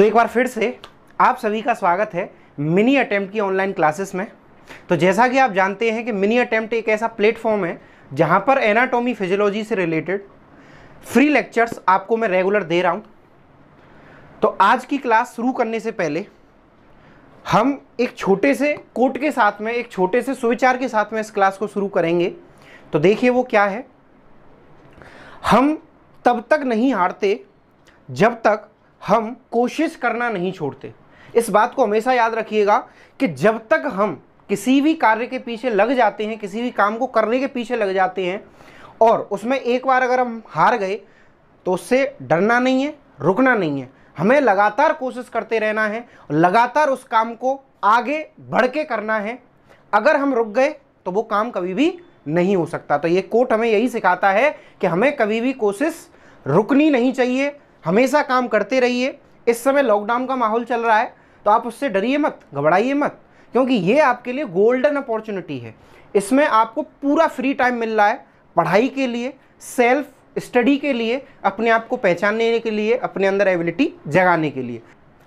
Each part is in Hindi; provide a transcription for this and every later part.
तो एक बार फिर से आप सभी का स्वागत है मिनी अटैम्प्ट की ऑनलाइन क्लासेस में। तो जैसा कि आप जानते हैं कि मिनी अटैम्प्ट एक ऐसा प्लेटफॉर्म है जहाँ पर एनाटॉमी फिजियोलॉजी से रिलेटेड फ्री लेक्चर्स आपको मैं रेगुलर दे रहा हूँ। तो आज की क्लास शुरू करने से पहले हम एक छोटे से कोट के साथ में, एक छोटे से सुविचार के साथ में इस क्लास को शुरू करेंगे। तो देखिए वो क्या है। हम तब तक नहीं हारते जब तक हम कोशिश करना नहीं छोड़ते। इस बात को हमेशा याद रखिएगा कि जब तक हम किसी भी कार्य के पीछे लग जाते हैं, किसी भी काम को करने के पीछे लग जाते हैं और उसमें एक बार अगर हम हार गए तो उससे डरना नहीं है, रुकना नहीं है। हमें लगातार कोशिश करते रहना है, लगातार उस काम को आगे बढ़ के करना है। अगर हम रुक गए तो वो काम कभी भी नहीं हो सकता। तो ये कोट हमें यही सिखाता है कि हमें कभी भी कोशिश रुकनी नहीं चाहिए हमेशा काम करते रहिए। इस समय लॉकडाउन का माहौल चल रहा है तो आप उससे डरिए मत, घबराइए मत, क्योंकि ये आपके लिए गोल्डन अपॉर्चुनिटी है। इसमें आपको पूरा फ्री टाइम मिल रहा है, पढ़ाई के लिए सेल्फ स्टडी के लिए, अपने आप को पहचानने के लिए, अपने अंदर एबिलिटी जगाने के लिए।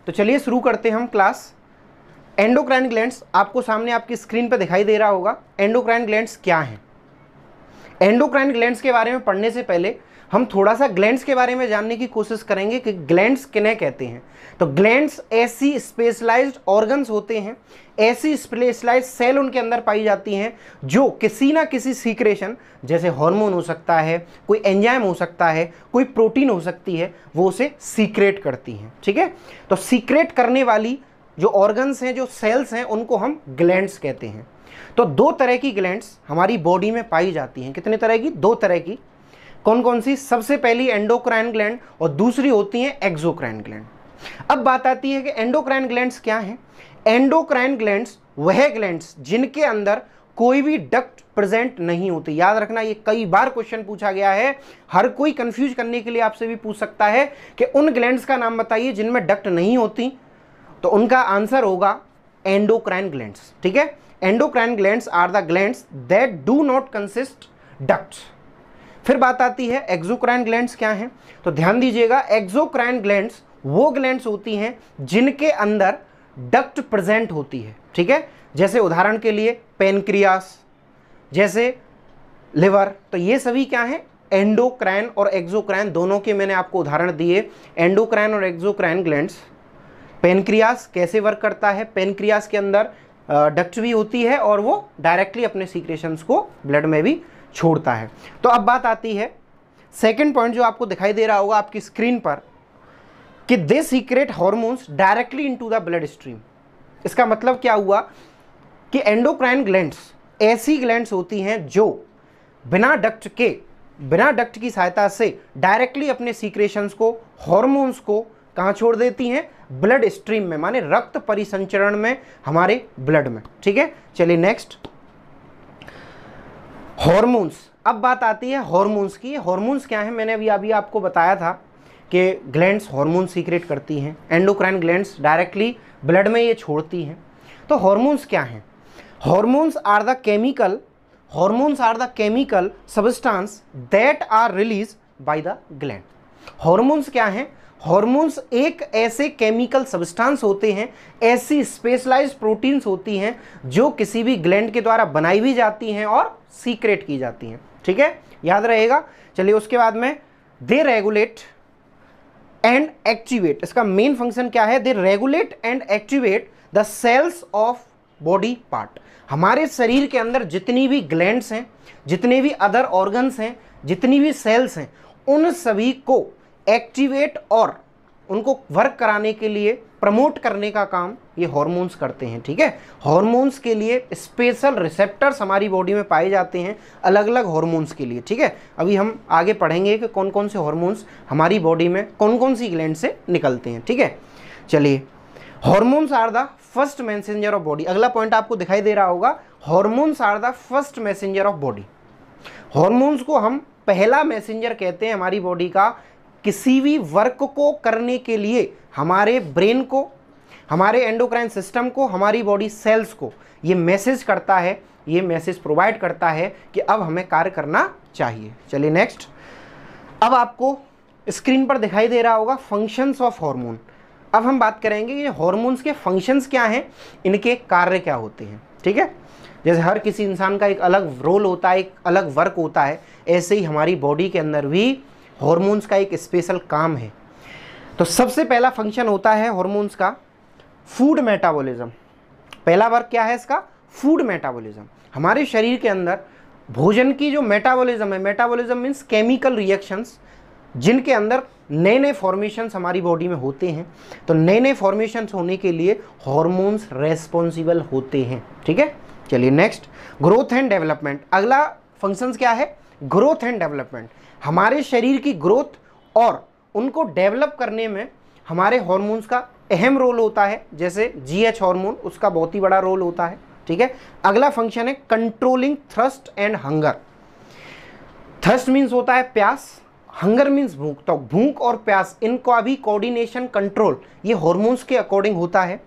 तो चलिए शुरू करते हैं हम क्लास एंडोक्राइन ग्लैंड्स आपको सामने आपकी स्क्रीन पर दिखाई दे रहा होगा। एंडोक्राइन ग्लैंड्स क्या हैं? एंडोक्राइन ग्लैंड्स के बारे में पढ़ने से पहले हम थोड़ा सा ग्लैंड्स के बारे में जानने की कोशिश करेंगे कि ग्लैंड्स किन्हें कहते हैं। तो ग्लैंड्स ऐसी स्पेशलाइज्ड ऑर्गन्स होते हैं, ऐसी स्पेशलाइज्ड सेल उनके अंदर पाई जाती हैं, जो किसी ना किसी सीक्रेशन जैसे हार्मोन हो सकता है, कोई एंजाइम हो सकता है, कोई प्रोटीन हो सकती है, वो उसे सीक्रेट करती हैं, ठीक है? तो सीक्रेट करने वाली जो ऑर्गन्स हैं, जो सेल्स हैं, उनको हम ग्लैंड्स कहते हैं। तो दो तरह की ग्लैंड्स हमारी बॉडी में पाई जाती हैं। कितने तरह की? दो तरह की। कौन कौन सी? सबसे पहली एंडोक्राइन ग्लैंड और दूसरी होती है एक्सोक्राइन ग्लैंड। अब बात आती है कि एंडोक्राइन ग्लैंड्स क्या हैं? एंडोक्राइन ग्लैंड्स वह ग्लैंड्स जिनके अंदर कोई भी डक्ट प्रेजेंट नहीं होती। याद रखना, ये कई बार क्वेश्चन पूछा गया है। हर कोई कंफ्यूज करने के लिए आपसे भी पूछ सकता है कि उन ग्लैंड्स का नाम बताइए जिनमें डक्ट नहीं होती। तो उनका आंसर होगा एंडोक्राइन ग्लैंड्स, ठीक है? Endocrine glands are the glands that do not consist ducts. फिर बात आती है एक्जोक्राइन ग्लैंड्स क्या हैं? तो ध्यान दीजिएगा एक्जोक्राइन ग्लैंड्स वो ग्लैंड्स होती हैं जिनके अंदर डक्ट प्रेजेंट होती है, ठीक है? जैसे उदाहरण के लिए पेनक्रियास जैसे लिवर तो ये सभी क्या हैं? एंडोक्राइन और एक्जोक्राइन दोनों के मैंने आपको उदाहरण दिए। एंडोक्राइन और एक्जोक्राइन ग्लैंड्स पेनक्रियास कैसे वर्क करता है? पेनक्रियास के अंदर डक्ट भी होती है और वो डायरेक्टली अपने सीक्रेशंस को ब्लड में भी छोड़ता है। तो अब बात आती है सेकेंड पॉइंट जो आपको दिखाई दे रहा होगा आपकी स्क्रीन पर, कि they secrete hormones directly into the blood stream इसका मतलब क्या हुआ? कि एंडोक्राइन ग्लैंड्स ऐसी ग्लैंड्स होती हैं जो बिना डक्ट के, बिना डक्ट की सहायता से डायरेक्टली अपने सीक्रेशंस को हॉर्मोन्स को कहाँ छोड़ देती हैं? ब्लड स्ट्रीम में, माने रक्त परिसंचरण में, हमारे ब्लड में। ठीक है? चलिए नेक्स्ट हॉर्मोन्स अब बात आती है हॉर्मोन्स की। हॉर्मोन्स क्या है? मैंने अभी अभी आपको बताया था कि ग्लैंड्स हार्मोन सीक्रेट करती हैं। एंडोक्राइन ग्लैंड्स डायरेक्टली ब्लड में ये छोड़ती हैं। तो हॉर्मोन्स क्या हैं? Hormones are the chemical hormones are the chemical substance that are release by the gland hormones क्या हैं? हॉर्मोन्स एक ऐसे केमिकल सब्सटेंस होते हैं, ऐसी स्पेशलाइज प्रोटीन्स होती हैं, जो किसी भी ग्लैंड के द्वारा बनाई भी जाती हैं और सीक्रेट की जाती हैं। ठीक है? याद रहेगा? चलिए उसके बाद में दे रेगुलेट एंड एक्टिवेट इसका मेन फ़ंक्शन क्या है? They regulate and activate the cells of body part हमारे शरीर के अंदर जितनी भी ग्लैंड्स हैं, जितने भी अदर ऑर्गन्स हैं, जितनी भी सेल्स हैं उन सभी को एक्टिवेट और उनको वर्क कराने के लिए प्रमोट करने का काम ये हॉर्मोन्स करते हैं, ठीक है? हॉर्मोन्स के लिए स्पेशल रिसेप्टर्स हमारी बॉडी में पाए जाते हैं अलग अलग हॉर्मोन्स के लिए, ठीक है? अभी हम आगे पढ़ेंगे कि कौन कौन से हॉर्मोन्स हमारी बॉडी में कौन कौन सी ग्लैंड से निकलते हैं, ठीक है? चलिए hormones are the first messenger of body अगला पॉइंट आपको दिखाई दे रहा होगा hormones are the first messenger of body hormones को हम पहला मैसेंजर कहते हैं हमारी बॉडी का, किसी भी वर्क को करने के लिए हमारे ब्रेन को, हमारे एंडोक्राइन सिस्टम को, हमारी बॉडी सेल्स को ये मैसेज करता है, ये मैसेज प्रोवाइड करता है कि अब हमें कार्य करना चाहिए। चलिए नेक्स्ट अब आपको स्क्रीन पर दिखाई दे रहा होगा फ़ंक्शंस ऑफ़ हार्मोन अब हम बात करेंगे कि हॉर्मोन्स के फ़ंक्शंस क्या हैं, इनके कार्य क्या होते हैं, ठीक है? जैसे हर किसी इंसान का एक अलग रोल होता है, एक अलग वर्क होता है, ऐसे ही हमारी बॉडी के अंदर भी हॉर्मोन्स का एक स्पेशल काम है। तो सबसे पहला फ़ंक्शन होता है हॉर्मोन्स का फ़ूड मेटाबॉलिज्म पहला वर्क क्या है इसका? फ़ूड मेटाबॉलिज्म हमारे शरीर के अंदर भोजन की जो मेटाबॉलिज्म है मेटाबॉलिज्म मीन्स केमिकल रिएक्शंस जिनके अंदर नए नए फॉर्मेशंस हमारी बॉडी में होते हैं। तो नए नए फॉर्मेशंस होने के लिए हॉर्मोन्स रेस्पॉन्सिबल होते हैं, ठीक है? चलिए नेक्स्ट ग्रोथ एंड डेवलपमेंट अगला फ़ंक्शंस क्या है? ग्रोथ एंड डेवलपमेंट हमारे शरीर की ग्रोथ और उनको डेवलप करने में हमारे हॉर्मोन्स का अहम रोल होता है। जैसे जीएच हार्मोन उसका बहुत ही बड़ा रोल होता है। ठीक है? अगला फ़ंक्शन है controlling thirst and hunger thirst means होता है प्यास हंगर मीन्स भूख। तो भूख और प्यास, इनका भी कोऑर्डिनेशन कंट्रोल ये हॉर्मोन्स के अकॉर्डिंग होता है।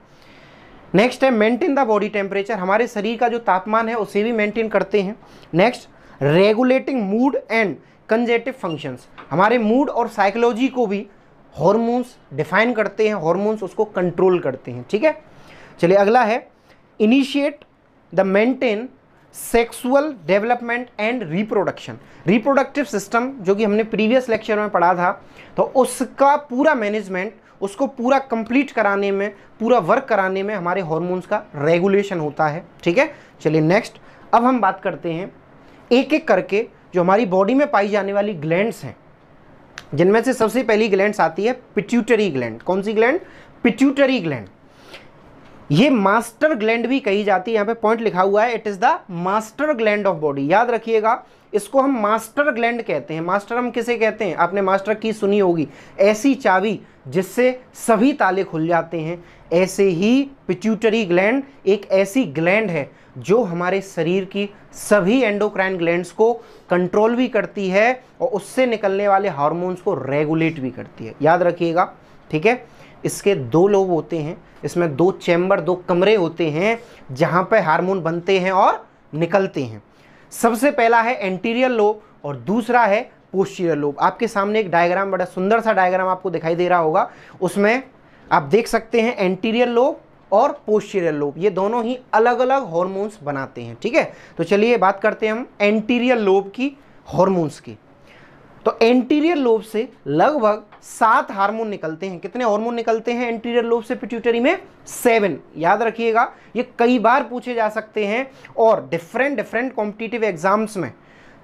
नेक्स्ट है मेंटेन द बॉडी टेम्परेचर हमारे शरीर का जो तापमान है, उसे भी मेंटेन करते हैं। Next regulating mood and cognitive functions हमारे मूड और साइकोलॉजी को भी हॉर्मोन्स डिफाइन करते हैं हॉर्मोन्स उसको कंट्रोल करते हैं। ठीक है? चलिए, अगला है initiate the maintain sexual development and reproduction reproductive system जो कि हमने प्रीवियस लेक्चर में पढ़ा था तो उसका पूरा मैनेजमेंट उसको पूरा कंप्लीट कराने में, पूरा वर्क कराने में हमारे हॉर्मोन्स का रेगुलेशन होता है, ठीक है? चलिए नेक्स्ट अब हम बात करते हैं एक एक करके जो हमारी बॉडी में पाई जाने वाली ग्लैंड्स हैं। जिनमें से सबसे पहली ग्लैंड्स आती है पिट्यूटरी ग्लैंड कौन सी ग्लैंड पिट्यूटरी ग्लैंड ये मास्टर ग्लैंड भी कही जाती है, यहाँ पे पॉइंट लिखा हुआ है it is the master gland of body याद रखिएगा इसको हम मास्टर ग्लैंड कहते हैं। मास्टर हम किसे कहते हैं? आपने मास्टर की सुनी होगी। ऐसी चाबी जिससे सभी ताले खुल जाते हैं। ऐसे ही पिट्यूटरी ग्लैंड एक ऐसी ग्लैंड है जो हमारे शरीर की सभी एंडोक्राइन ग्लैंड्स को कंट्रोल भी करती है और उससे निकलने वाले हार्मोन्स को रेगुलेट भी करती है। याद रखिएगा, ठीक है? इसके दो लोग होते हैं। इसमें दो चैम्बर दो कमरे होते हैं जहाँ पर हार्मोन बनते हैं और निकलते हैं। सबसे पहला है एंटीरियर लोब और दूसरा है पोस्टीरियर लोब आपके सामने एक डायग्राम बड़ा सुंदर सा डायग्राम आपको दिखाई दे रहा होगा। उसमें आप देख सकते हैं एंटीरियर लोब और पोस्टीरियर लोब ये दोनों ही अलग अलग हॉर्मोन्स बनाते हैं, ठीक है? तो चलिए बात करते हैं हम एंटीरियर लोब की हॉर्मोन्स की. तो एंटीरियर लोब से लगभग सात हार्मोन निकलते हैं। कितने हार्मोन निकलते हैं एंटीरियर लोब से पिट्यूटरी में? सेवन याद रखिएगा, ये कई बार पूछे जा सकते हैं और डिफरेंट डिफरेंट कॉम्पिटिटिव एग्ज़ाम्स में,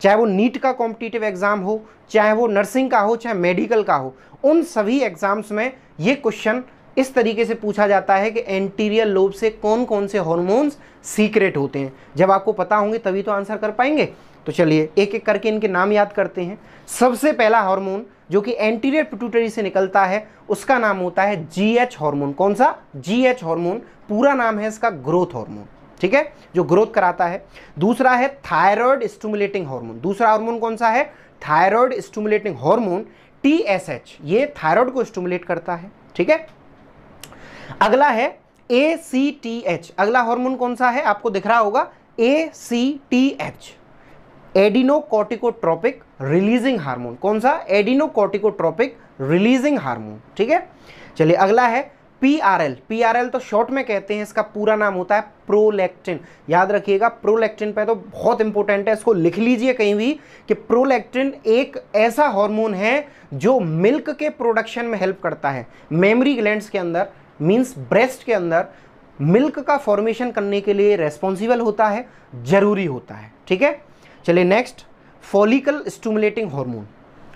चाहे वो नीट का कॉम्पिटिटिव एग्ज़ाम हो, चाहे वो नर्सिंग का हो, चाहे मेडिकल का हो, उन सभी एग्ज़ाम्स में ये क्वेश्चन इस तरीके से पूछा जाता है कि एंटीरियर लोब से कौन कौन से हॉर्मोन्स सीक्रेट होते हैं। जब आपको पता होंगे, तभी तो आंसर कर पाएँगे। तो चलिए एक एक करके इनके नाम याद करते हैं। सबसे पहला हार्मोन जो कि एंटीरियर पिट्यूटरी से निकलता है, उसका नाम होता है जीएच हार्मोन कौन सा? जीएच हार्मोन पूरा नाम है इसका ग्रोथ हार्मोन ठीक है? जो ग्रोथ कराता है। दूसरा है थायराइड स्टूमुलेटिंग हार्मोन दूसरा हार्मोन कौन सा है? थायराइड स्टूमुलेटिंग हार्मोन टीएसएच ये थायराइड को स्टूमुलेट करता है। ठीक है? अगला है ए सी टी एच अगला हार्मोन कौन सा है? आपको दिख रहा होगा A C T H adrenocorticotropic releasing hormone. कौन सा? Adrenocorticotropic releasing hormone. ठीक है? चलिए, अगला है P R L P R L तो शॉर्ट में कहते हैं, इसका पूरा नाम होता है प्रोलैक्टिन। याद रखिएगा, प्रोलैक्टिन पे तो बहुत इंपॉर्टेंट है, इसको लिख लीजिए कहीं भी कि प्रोलैक्टिन एक ऐसा हार्मोन है जो मिल्क के प्रोडक्शन में हेल्प करता है। मेमरी ग्लैंड्स के अंदर मींस ब्रेस्ट के अंदर मिल्क का फॉर्मेशन करने के लिए रेस्पॉन्सिबल होता है, ज़रूरी होता है। ठीक है? चलिए नेक्स्ट फॉलिकल स्टूमुलेटिंग हार्मोन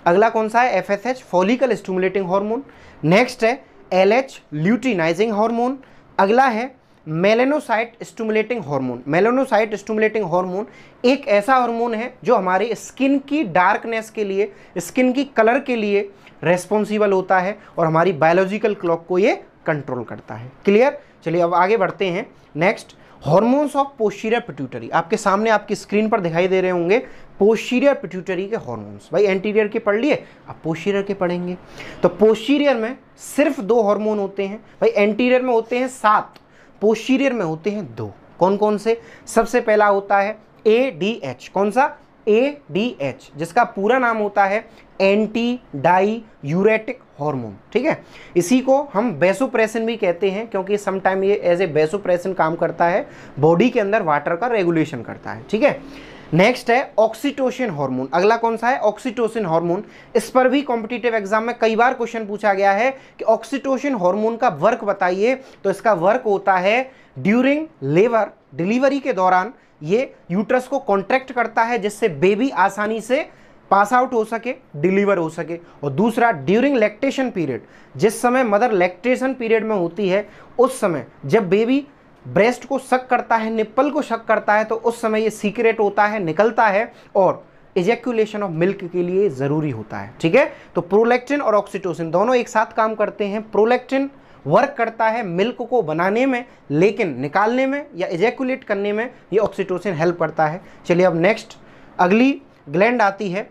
अगला कौन सा है? F S H follicle stimulating hormone next है एल एच ल्यूटिनाइजिंग हार्मोन अगला है melanocyte stimulating hormone melanocyte stimulating hormone एक ऐसा हार्मोन है जो हमारे स्किन की डार्कनेस के लिए स्किन की कलर के लिए रेस्पॉन्सिबल होता है और हमारी बायोलॉजिकल क्लॉक को ये कंट्रोल करता है. क्लियर चलिए अब आगे बढ़ते हैं. Next hormones of posterior pituitary आपके सामने आपकी स्क्रीन पर दिखाई दे रहे होंगे पोस्टीरियर पिट्यूटरी के हॉर्मोन्स भाई एंटीरियर के पढ़ लिए? आप पोस्टीरियर के पढ़ेंगे. तो पोस्टीरियर में सिर्फ़ दो हार्मोन होते हैं. भाई एंटीरियर में होते हैं सात पोस्टीरियर में होते हैं दो. कौन कौन से? सबसे पहला होता है ए डी एच कौन सा? ए डी एच जिसका पूरा नाम होता है एंटी डाई यूरेटिक हार्मोन ठीक है? इसी को हम बेसोप्रेसिन भी कहते हैं, क्योंकि समटाइम ये एज ए बेसोप्रेसिन काम करता है बॉडी के अंदर वाटर का रेगुलेशन करता है, ठीक है? नेक्स्ट है ऑक्सीटोसिन हार्मोन अगला कौन सा है? ऑक्सीटोसिन हार्मोन इस पर भी कॉम्पिटिटिव एग्ज़ाम में कई बार क्वेश्चन पूछा गया है कि ऑक्सीटोसिन हार्मोन का वर्क बताइए। तो इसका वर्क होता है ड्यूरिंग लेबर डिलीवरी के दौरान ये यूट्रस को कॉन्ट्रैक्ट करता है जिससे बेबी आसानी से पास आउट हो सके, डिलीवर हो सके। और दूसरा ड्यूरिंग लैक्टेशन पीरियड जिस समय मदर लैक्टेशन पीरियड में होती है, उस समय जब बेबी ब्रेस्ट को शक करता है निप्पल को शक करता है तो उस समय ये सीक्रेट होता है, निकलता है और इजेक्यूलेशन ऑफ़ मिल्क के लिए ज़रूरी होता है। ठीक है? तो प्रोलेक्टिन और ऑक्सीटोसिन दोनों एक साथ काम करते हैं। प्रोलेक्टिन वर्क करता है मिल्क को बनाने में, लेकिन निकालने में या इजेकुलेट करने में ये ऑक्सीटोसिन हेल्प करता है। चलिए अब नेक्स्ट अगली ग्लैंड आती है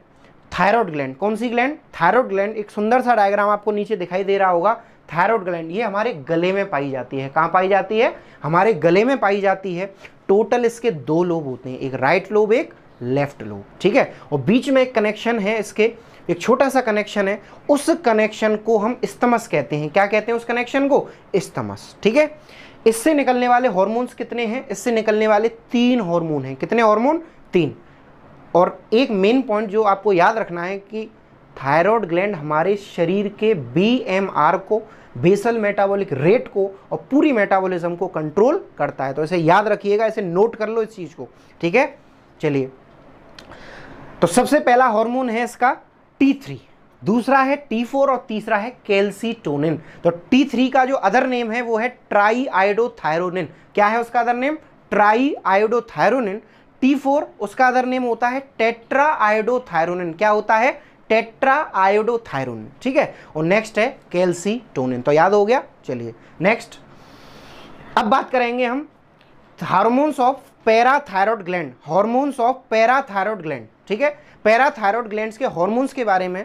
थायरॉयड ग्लैंड कौन सी ग्लैंड थायरॉयड ग्लैंड एक सुंदर सा डायग्राम आपको नीचे दिखाई दे रहा होगा। थायरॉयड ग्लैंड ये हमारे गले में पाई जाती है। कहाँ पाई जाती है? हमारे गले में पाई जाती है। टोटल इसके दो लोब होते हैं, एक राइट लोब एक लेफ़्ट लोब ठीक है? और बीच में एक कनेक्शन है इसके। एक छोटा सा कनेक्शन है, उस कनेक्शन को हम इस्तमस कहते हैं। क्या कहते हैं उस कनेक्शन को? इस्तमस, ठीक है? इससे निकलने वाले हॉर्मोन्स कितने हैं? इससे निकलने वाले तीन हॉर्मोन हैं। कितने हॉर्मोन तीन। और एक मेन पॉइंट जो आपको याद रखना है कि थायराइड ग्लैंड हमारे शरीर के बीएमआर को बेसल मेटाबॉलिक रेट को और पूरी मेटाबॉलिज्म को कंट्रोल करता है। तो इसे याद रखिएगा, इसे नोट कर लो इस चीज़ को, ठीक है? चलिए। तो सबसे पहला हार्मोन है इसका टी थ्री दूसरा है टी फोर और तीसरा है कैल्सीटोनिन तो टी थ्री का जो अदर नेम है, वो है ट्राई आयोडोथायरोनिन क्या है उसका other name triiodothyronine T four उसका अदर नेम होता है टेट्रा आयोडोथायरोनिन क्या होता है? टेट्रा आयोडोथायरोनिन ठीक है? और नेक्स्ट है कैल्सीटोनिन तो याद हो गया? चलिए नेक्स्ट अब बात करेंगे हम hormones of parathyroid gland hormones of parathyroid gland ठीक है? पैराथायरॉयड ग्लैंड्स के हार्मोन्स के बारे में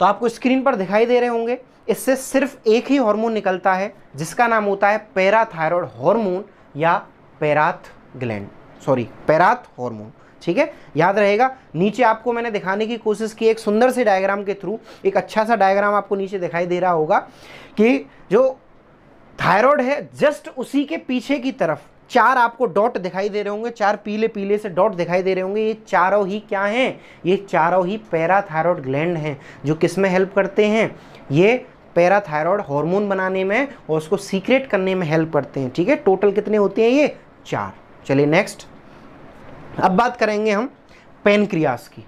तो आपको स्क्रीन पर दिखाई दे रहे होंगे। इससे सिर्फ़ एक ही हार्मोन निकलता है, जिसका नाम होता है पैराथायरॉयड हार्मोन या parath gland sorry parath hormone ठीक है? याद रहेगा, नीचे आपको मैंने दिखाने की कोशिश की, एक सुंदर से डायग्राम के थ्रू एक अच्छा सा डायग्राम आपको नीचे दिखाई दे रहा होगा कि जो थायराइड है जस्ट उसी के पीछे की तरफ़ चार आपको डॉट दिखाई दे रहे होंगे, चार पीले पीले से डॉट दिखाई दे रहे होंगे, ये चारों ही क्या हैं? ये चारों ही पैराथायरॉयड ग्लैंड हैं, जो किसमें हेल्प करते हैं? ये पैराथायरॉयड हार्मोन बनाने में और उसको सीक्रेट करने में हेल्प करते हैं, ठीक है? टोटल कितने होते हैं ये? चार। चलिए नेक्स्ट। अब बात करेंगे हम पेनक्रियास की।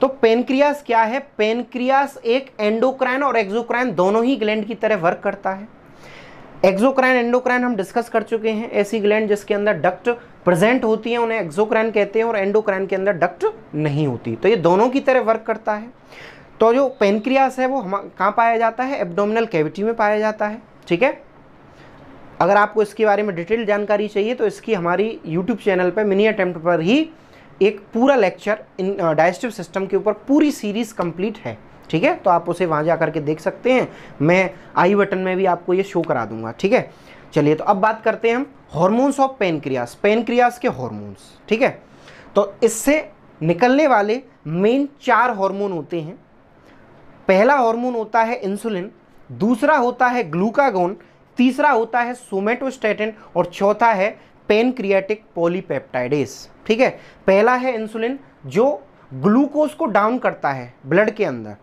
तो पेनक्रियास क्या है? पेनक्रियास एक एंडोक्राइन और एक्सोक्राइन दोनों ही ग्लैंड की तरह वर्क करता है। एक्सोक्राइन एंडोक्राइन हम डिस्कस कर चुके हैं। ऐसी ग्लैंड जिसके अंदर डक्ट प्रेजेंट होती है, उन्हें एक्सोक्राइन कहते हैं और एंडोक्राइन के अंदर डक्ट नहीं होती। तो ये दोनों की तरह वर्क करता है। तो जो पेनक्रियास है वो हम, कहाँ पाया जाता है? एब्डोमिनल कैविटी में पाया जाता है। ठीक है? अगर आपको इसके बारे में डिटेल जानकारी चाहिए तो इसकी हमारी यूट्यूब चैनल पर मिनी अटैम्प्ट पर ही एक पूरा लेक्चर इन डाइजेस्टिव सिस्टम के ऊपर पूरी सीरीज़ कंप्लीट है। ठीक है? तो आप उसे वहाँ जा करके देख सकते हैं। मैं आई बटन में भी आपको ये शो करा दूँगा, ठीक है? चलिए तो अब बात करते हैं हम हॉर्मोन्स ऑफ़ पेनक्रियास पेनक्रियास के हॉर्मोन्स ठीक है? तो इससे निकलने वाले मेन चार हार्मोन होते हैं। पहला हार्मोन होता है इंसुलिन दूसरा होता है ग्लूकागोन तीसरा होता है सोमेटोस्टेटिन और चौथा है पेनक्रियाटिक पॉलीपेप्टाइडेस ठीक है? पहला है इंसुलिन जो ग्लूकोज को डाउन करता है ब्लड के अंदर।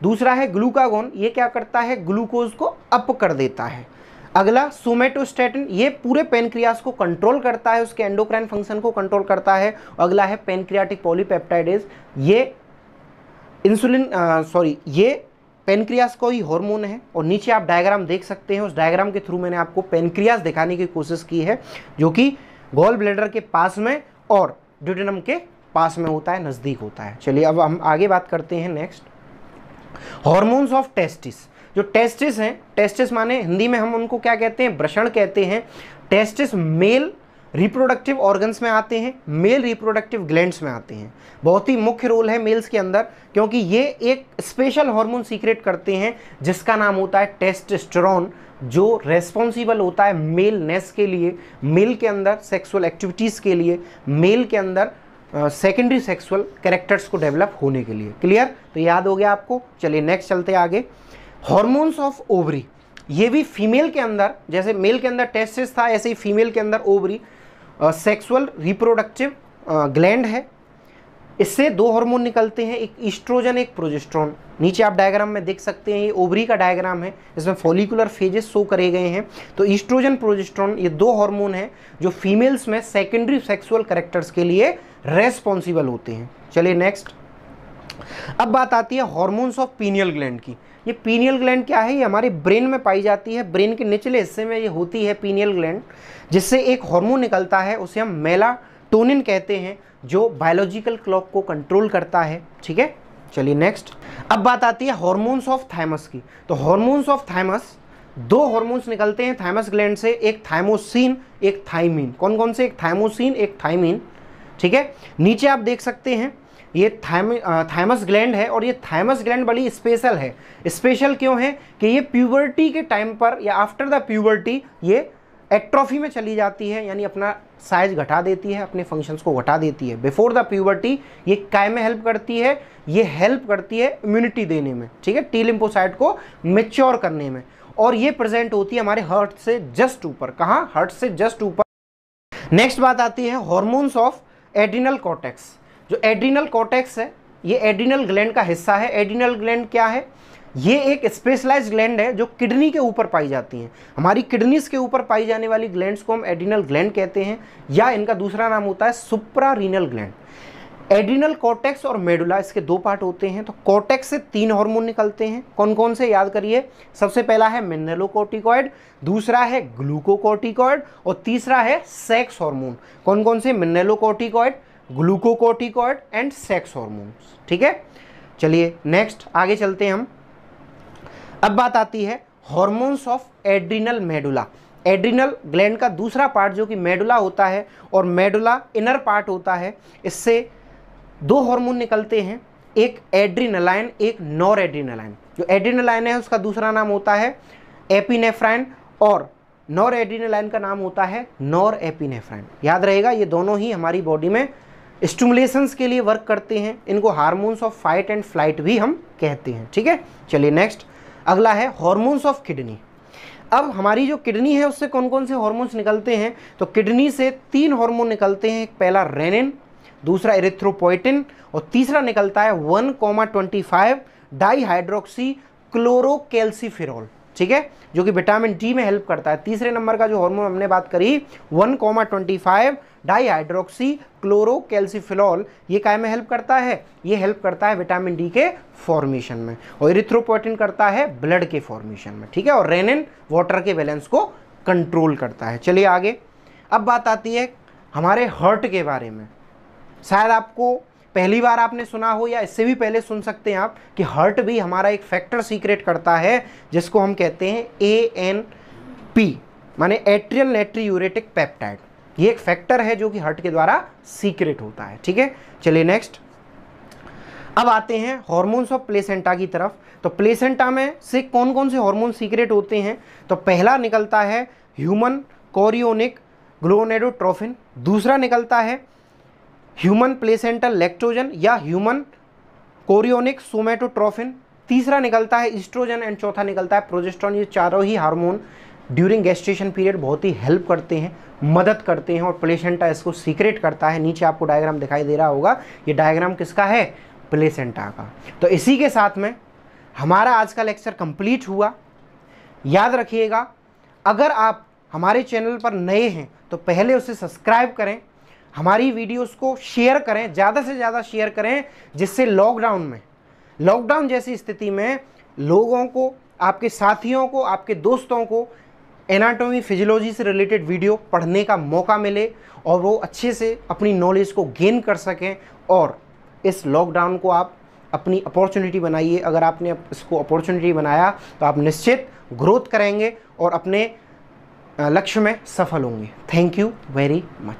दूसरा है ग्लूकागोन, ये क्या करता है? ग्लूकोज को अप कर देता है। अगला, सोमेटोस्टेटिन, ये पूरे पेनक्रियास को कंट्रोल करता है, उसके एंडोक्राइन फ़ंक्शन को कंट्रोल करता है। अगला है पेनक्रियाटिक पॉलीपेप्टाइडेज ये इंसुलिन सॉरी ये पेनक्रियास को ही हार्मोन है। और नीचे आप डायग्राम देख सकते हैं, उस डायग्राम के थ्रू मैंने आपको पेनक्रियास दिखाने की कोशिश की है, जो कि गोल ब्लेडर के पास में और ड्यूटेनम के पास में होता है, नज़दीक होता है। चलिए, अब हम आगे बात करते हैं नेक्स्ट हॉर्मोन्स ऑफ़ टेस्टिस जो टेस्टिस हैं टेस्टिस माने हिंदी में हम उनको क्या कहते हैं? ब्रषण कहते हैं। टेस्टिस मेल रिप्रोडक्टिव ऑर्गन्स में आते हैं मेल रिप्रोडक्टिव ग्लैंड्स में आते हैं। बहुत ही मुख्य रोल है मेल्स के अंदर, क्योंकि ये एक स्पेशल हार्मोन सीक्रेट करते हैं, जिसका नाम होता है टेस्टोस्टेरोन जो रेस्पॉन्सिबल होता है मेलनेस के लिए मेल के अंदर सेक्सुअल एक्टिविटीज़ के लिए मेल के अंदर सेकेंडरी सेक्सुअल कैरेक्टर्स को डेवलप होने के लिए। क्लियर तो याद हो गया आपको? चलिए नेक्स्ट चलते आगे। हॉर्मोन्स ऑफ़ ओवरी ये भी फीमेल के अंदर, जैसे मेल के अंदर टेस्टिस था, ऐसे ही फीमेल के अंदर ओवरी सेक्सुअल रिप्रोडक्टिव ग्लैंड है। इससे दो हार्मोन निकलते हैं, एक ईस्ट्रोजन एक प्रोजेस्ट्रॉन नीचे आप डायग्राम में देख सकते हैं, ये ओवरी का डायग्राम है इसमें फॉलिकुलर फेजेस शो करे गए हैं। तो ईस्ट्रोजन प्रोजेस्ट्रॉन ये दो हार्मोन हैं जो फीमेल्स में सेकेंडरी सेक्सुअल करेक्टर्स के लिए रेस्पॉन्सिबल होते हैं। चलिए नेक्स्ट अब बात आती है हॉर्मोन्स ऑफ़ पीनियल ग्लैंड की। ये पीनियल ग्लैंड क्या है? ये हमारे ब्रेन में पाई जाती है। ब्रेन के निचले हिस्से में ये होती है पीनियल ग्लैंड जिससे एक हार्मोन निकलता है, उसे हम मेलाटोनिन कहते हैं। जो बायोलॉजिकल क्लॉक को कंट्रोल करता है, ठीक है? चलिए नेक्स्ट अब बात आती है हॉर्मोन्स ऑफ़ थाइमस की। तो हॉर्मोन्स ऑफ़ थाइमस दो हॉर्मोन्स निकलते हैं थाइमस ग्लैंड से, एक थाइमोसिन एक थाइमिन कौन कौन से? एक थाइमोसिन एक थाइमिन ठीक है? नीचे आप देख सकते हैं, ये थाइमस ग्लैंड है और ये थाइमस ग्लैंड बड़ी स्पेशल है। स्पेशल क्यों है कि ये प्यूबर्टी के टाइम पर या आफ्टर द प्यूबर्टी ये एक्ट्रॉफी में चली जाती है, यानी अपना साइज़ घटा देती है, अपने फ़ंक्शंस को घटा देती है। बिफोर द प्यूबर्टी ये काय में हेल्प करती है? ये हेल्प करती है इम्यूनिटी देने में, ठीक है? टी लिम्पोसाइट को मेच्योर करने में। और ये प्रेजेंट होती है हमारे हर्ट से जस्ट ऊपर। कहाँ? हर्ट से जस्ट ऊपर। नेक्स्ट बात आती है हॉर्मोन्स ऑफ़ एड्रिनल कॉटेक्स जो एड्रिनल कॉटेक्स है, ये एड्रिनल ग्लैंड का हिस्सा है। एड्रिनल ग्लैंड क्या है? ये एक स्पेशलाइज ग्लैंड है जो किडनी के ऊपर पाई जाती हैं। हमारी किडनीज के ऊपर पाई जाने वाली ग्लैंड्स को हम एड्रिनल ग्लैंड कहते हैं, या इनका दूसरा नाम होता है supra renal gland adrenal cortex और मेडुला इसके दो पार्ट होते हैं तो कॉटेक्स से तीन हार्मोन निकलते हैं। कौन कौन से याद करिए? सबसे पहला है मिनरलोकोर्टिकॉइड दूसरा है ग्लूकोकोर्टिकॉइड और तीसरा है सेक्स हार्मोन कौन कौन से? Mineralocorticoid glucocorticoid and sex hormones ठीक है? चलिए नेक्स्ट आगे चलते हैं हम। अब बात आती है hormones of adrenal medulla adrenal gland का दूसरा पार्ट जो कि मेडुला होता है और मेडुला इनर पार्ट होता है, इससे दो हार्मोन निकलते हैं, एक एड्रीनलाइन एक नॉर एड्रीनलाइन जो एड्रीनलाइन है, उसका दूसरा नाम होता है एपिनेफ्राइन और नॉर एड्रीनलाइन का नाम होता है नॉर एपिनेफ्राइन याद रहेगा, ये दोनों ही हमारी बॉडी में स्टूमुलेशंस के लिए वर्क करते हैं. इनको hormones of fight and flight भी हम कहते हैं. ठीक है? चलिए नेक्स्ट अगला है हॉर्मोन्स ऑफ़ किडनी अब हमारी जो किडनी है, उससे कौन कौन से हॉर्मोन्स निकलते हैं? तो किडनी से तीन हार्मोन निकलते हैं पहला रेनिन दूसरा एरिथ्रोपोइटिन और तीसरा निकलता है one comma twenty five di hydroxy cholecalciferol ठीक है? जो कि विटामिन डी में हेल्प करता है। तीसरे नंबर का जो हार्मोन हमने बात करी one comma twenty five di hydroxy cholecalciferol ये काय में हेल्प करता है? ये हेल्प करता है विटामिन डी के फॉर्मेशन में और इरिथ्रोपोइटिन करता है ब्लड के फॉर्मेशन में, ठीक है? और रेनिन वाटर के बैलेंस को कंट्रोल करता है। चलिए आगे। अब बात आती है हमारे हर्ट के बारे में। शायद आपको पहली बार आपने सुना हो या इससे भी पहले सुन सकते हैं आप कि हर्ट भी हमारा एक फैक्टर सीक्रेट करता है, जिसको हम कहते हैं ए एन पी माने एट्रियल नेट्री यूरेटिक पेप्टाइड। ये एक फैक्टर है जो कि हर्ट के द्वारा सीक्रेट होता है, ठीक है? चलिए नेक्स्ट अब आते हैं हॉर्मोन्स ऑफ़ प्लेसेंटा की तरफ़। तो प्लेसेंटा में से कौन कौन से हॉर्मोन सीक्रेट होते हैं? तो पहला निकलता है ह्यूमन कोरियोनिक ग्लोनेडोट्रोफिन दूसरा निकलता है ह्यूमन प्लेसेंटल लेक्ट्रोजन या ह्यूमन कोरियोनिक सोमेटोट्रोफिन। तीसरा निकलता है इस्ट्रोजन एंड चौथा निकलता है प्रोजेस्ट्रॉन। ये चारों ही हार्मोन ड्यूरिंग गेस्टेशन पीरियड बहुत ही हेल्प करते हैं, मदद करते हैं और प्लेसेंटा इसको सीक्रेट करता है। नीचे आपको डायग्राम दिखाई दे रहा होगा, ये डायग्राम किसका है? प्लेसेंटा का। तो इसी के साथ में हमारा आज का लेक्चर कंप्लीट हुआ। याद रखिएगा, अगर आप हमारे चैनल पर नए हैं तो पहले उसे सब्सक्राइब करें हमारी वीडियोस को शेयर करें, ज़्यादा से ज़्यादा शेयर करें, जिससे लॉकडाउन में, लॉकडाउन जैसी स्थिति में लोगों को, आपके साथियों को, आपके दोस्तों को एनाटॉमी फिजियोलॉजी से रिलेटेड वीडियो पढ़ने का मौका मिले और वो अच्छे से अपनी नॉलेज को गेन कर सकें और इस लॉकडाउन को आप अपनी अपॉर्चुनिटी बनाइए। अगर आपने इसको अपॉर्चुनिटी बनाया तो आप निश्चित ग्रोथ करेंगे और अपने लक्ष्य में सफल होंगे। Thank you very much